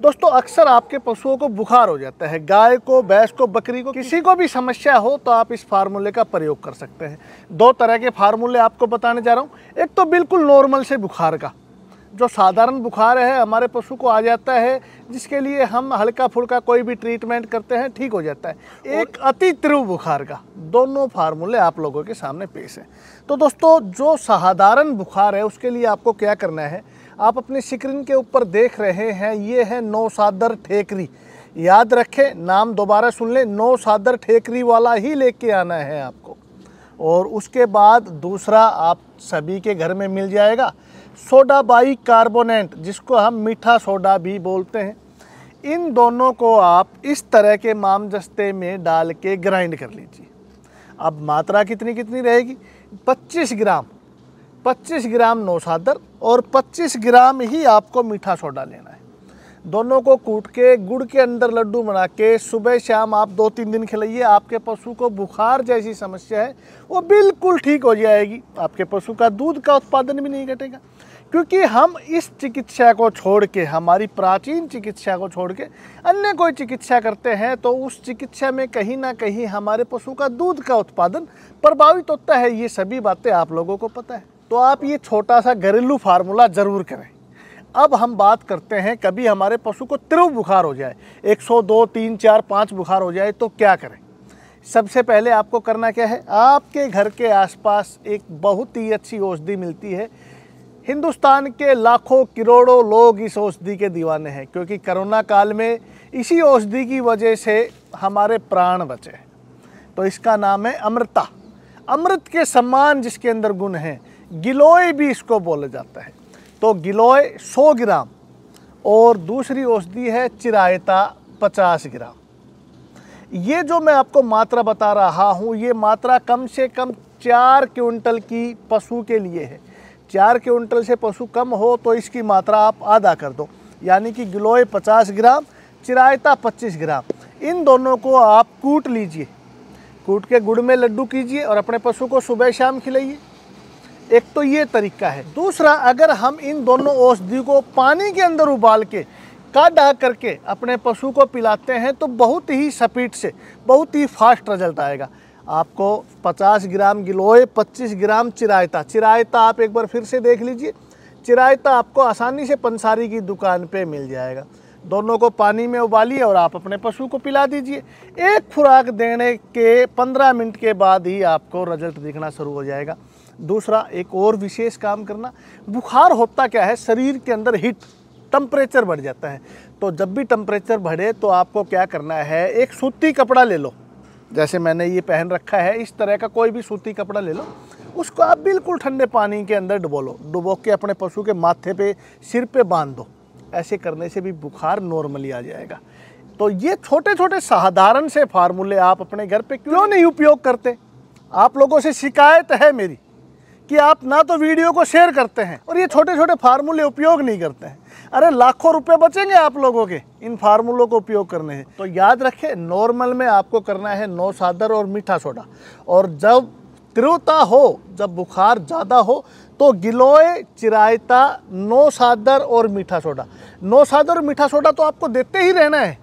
दोस्तों, अक्सर आपके पशुओं को बुखार हो जाता है, गाय को, भैंस को, बकरी को, किसी को भी समस्या हो तो आप इस फार्मूले का प्रयोग कर सकते हैं। दो तरह के फार्मूले आपको बताने जा रहा हूँ। एक तो बिल्कुल नॉर्मल से बुखार का, जो साधारण बुखार है, हमारे पशु को आ जाता है, जिसके लिए हम हल्का फुल्का कोई भी ट्रीटमेंट करते हैं, ठीक हो जाता है। एक अति तीव्र बुखार का, दोनों फार्मूले आप लोगों के सामने पेश हैं। तो दोस्तों, जो साधारण बुखार है, उसके लिए आपको क्या करना है आप अपनी स्क्रीन के ऊपर देख रहे हैं, ये है नौ सादर ठेकरी। याद रखें, नाम दोबारा सुन लें नौ सादर ठेकरी वाला ही लेके आना है आपको। और उसके बाद दूसरा आप सभी के घर में मिल जाएगा सोडा बाई कार्बोनेट, जिसको हम मीठा सोडा भी बोलते हैं। इन दोनों को आप इस तरह के मामजस्ते में डाल के ग्राइंड कर लीजिए। अब मात्रा कितनी कितनी रहेगी? 25 ग्राम। 25 ग्राम नौसादर और 25 ग्राम ही आपको मीठा सोडा लेना है। दोनों को कूट के, गुड़ के अंदर लड्डू बना के, सुबह शाम आप दो तीन दिन खिलाइए, आपके पशु को बुखार जैसी समस्या है, वो बिल्कुल ठीक हो जाएगी। आपके पशु का दूध का उत्पादन भी नहीं घटेगा, क्योंकि हम इस चिकित्सा को छोड़ के, हमारी प्राचीन चिकित्सा को छोड़ के, अन्य कोई चिकित्सा करते हैं तो उस चिकित्सा में कहीं ना कहीं हमारे पशु का दूध का उत्पादन प्रभावित होता है। ये सभी बातें आप लोगों को पता है। तो आप ये छोटा सा घरेलू फार्मूला ज़रूर करें। अब हम बात करते हैं कभी हमारे पशु को तीव्र बुखार हो जाए 102, 3, 4, 5 बुखार हो जाए तो क्या करें? सबसे पहले आपको करना क्या है? आपके घर के आसपास एक बहुत ही अच्छी औषधि मिलती है। हिंदुस्तान के लाखों करोड़ों लोग इस औषधि के दीवाने हैं क्योंकि कोरोना काल में इसी औषधि की वजह से हमारे प्राण बचे तो इसका नाम है अमृता। अमृत के समान जिसके अंदर गुण हैं गिलोय भी इसको बोला जाता है। तो गिलोय 100 ग्राम और दूसरी औषधि है चिरायता 50 ग्राम। ये जो मैं आपको मात्रा बता रहा हूँ, ये मात्रा कम से कम चार क्विंटल की पशु के लिए है। चार क्विंटल से पशु कम हो तो इसकी मात्रा आप आधा कर दो। यानी कि गिलोय 50 ग्राम, चिरायता 25 ग्राम। इन दोनों को आप कूट लीजिए। कूट के गुड़ में लड्डू कीजिए और अपने पशु को सुबह शाम खिलाइए। एक तो ये तरीका है। दूसरा, अगर हम इन दोनों औषधि को पानी के अंदर उबाल के काढ़ा करके अपने पशु को पिलाते हैं तो बहुत ही स्पीड से, बहुत ही फास्ट रिज़ल्ट आएगा। आपको 50 ग्राम गिलोय 25 ग्राम चिरायता। चिरायता आप एक बार फिर से देख लीजिए। चिरायता आपको आसानी से पंसारी की दुकान पे मिल जाएगा। दोनों को पानी में उबालिए और आप अपने पशु को पिला दीजिए। एक खुराक देने के 15 मिनट के बाद ही आपको रिज़ल्ट दिखना शुरू हो जाएगा। दूसरा एक और विशेष काम करना, बुखार होता क्या है? शरीर के अंदर हीट टम्परेचर बढ़ जाता है। तो जब भी टम्परेचर बढ़े तो आपको क्या करना है? एक सूती कपड़ा ले लो। जैसे मैंने ये पहन रखा है, इस तरह का कोई भी सूती कपड़ा ले लो। उसको आप बिल्कुल ठंडे पानी के अंदर डुबो लो। डुबो के अपने पशु के माथे पे, सिर पे बाँध दो। ऐसे करने से भी बुखार नॉर्मली आ जाएगा। तो ये छोटे छोटे साधारण से फार्मूले आप अपने घर पे क्यों नहीं उपयोग करते? आप लोगों से शिकायत है मेरी। कि आप ना तो वीडियो को शेयर करते हैं और ये छोटे छोटे फार्मूले उपयोग नहीं करते हैं। अरे, लाखों रुपए बचेंगे आप लोगों के इन फार्मूलों को उपयोग करने से। तो याद रखें नॉर्मल में आपको करना है नौ सादर और मीठा सोडा। और जब तीव्रता हो, जब बुखार ज़्यादा हो तो गिलोय, चिरायता, नौ सादर और मीठा सोडा। नौ सादर और मीठा सोडा तो आपको देते ही रहना है।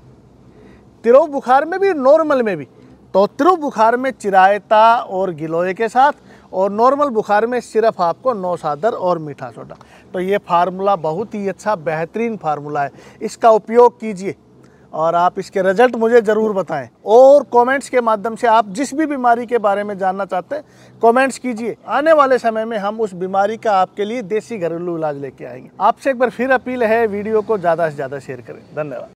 तिरो बुखार में भी नॉर्मल में भी। तो तिरो बुखार में चिरायता और गिलोय के साथ और नॉर्मल बुखार में सिर्फ़ आपको नौ सादर और मीठा सोडा। तो ये फार्मूला बहुत ही अच्छा बेहतरीन फार्मूला है। इसका उपयोग कीजिए और आप इसके रिज़ल्ट मुझे ज़रूर बताएँ। और कमेंट्स के माध्यम से आप जिस भी बीमारी के बारे में जानना चाहते हैं, कमेंट्स कीजिए। आने वाले समय में हम उस बीमारी का आपके लिए देसी घरेलू इलाज लेके आएँगे। आपसे एक बार फिर अपील है, वीडियो को ज़्यादा से ज़्यादा शेयर करें। धन्यवाद।